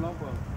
logo.